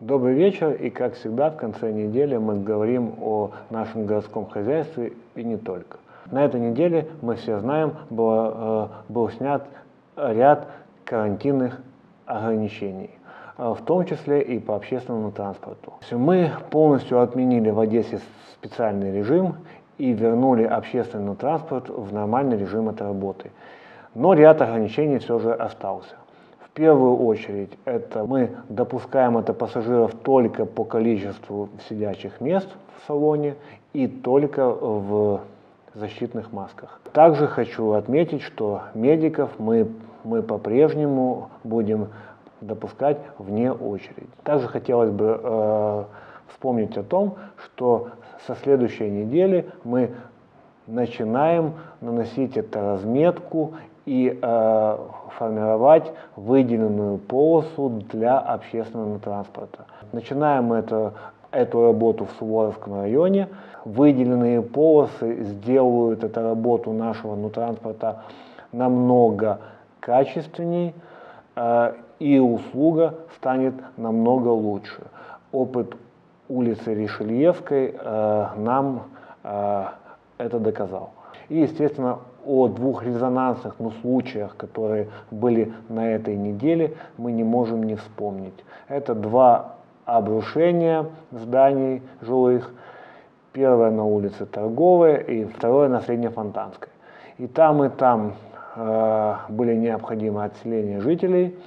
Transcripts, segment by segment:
Добрый вечер, и как всегда в конце недели мы говорим о нашем городском хозяйстве и не только. На этой неделе, мы все знаем, было, э, был снят ряд карантинных ограничений, э, в том числе и по общественному транспорту. Мы полностью отменили в Одессе специальный режим и вернули общественный транспорт в нормальный режим от работы. Но ряд ограничений все же остался. Первую очередь это мы допускаем это пассажиров только по количеству сидячих мест в салоне и только в защитных масках. Также хочу отметить, что медиков мы, мы по-прежнему будем допускать вне очереди. Также хотелось бы э, вспомнить о том, что со следующей недели мы начинаем наносить эту разметку и э, формировать выделенную полосу для общественного транспорта. Начинаем это, эту работу в Суворовском районе. Выделенные полосы сделают эту работу нашего ну, транспорта намного качественней, э, и услуга станет намного лучше. Опыт улицы Ришельевской э, нам э, это доказал. И, естественно, о двух резонансных ну, случаях, которые были на этой неделе, мы не можем не вспомнить. Это два обрушения зданий жилых. Первое на улице Торговая и второе на Среднефонтанской. И там, и там э, были необходимы отселения жителей.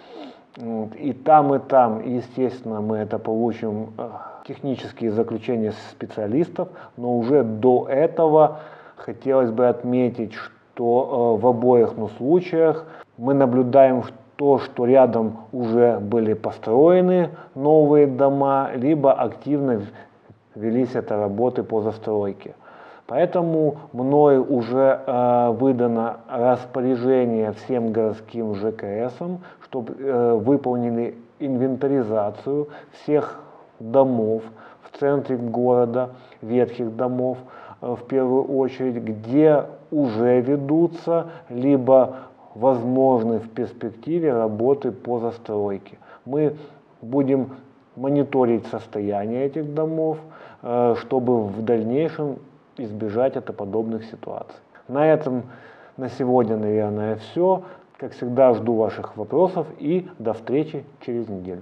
И там, и там, естественно, мы это получим э, технические заключения специалистов, но уже до этого хотелось бы отметить, что э, в обоих ну, случаях мы наблюдаем то, что рядом уже были построены новые дома, либо активно велись это работы по застройке. Поэтому мной уже э, выдано распоряжение всем городским ЖКСам, чтобы э, выполнили инвентаризацию всех домов в центре города, ветхих домов, в первую очередь, где уже ведутся, либо возможны в перспективе работы по застройке. Мы будем мониторить состояние этих домов, э, чтобы в дальнейшем избежать это подобных ситуаций. На этом на сегодня, наверное, все. Как всегда, жду ваших вопросов и до встречи через неделю.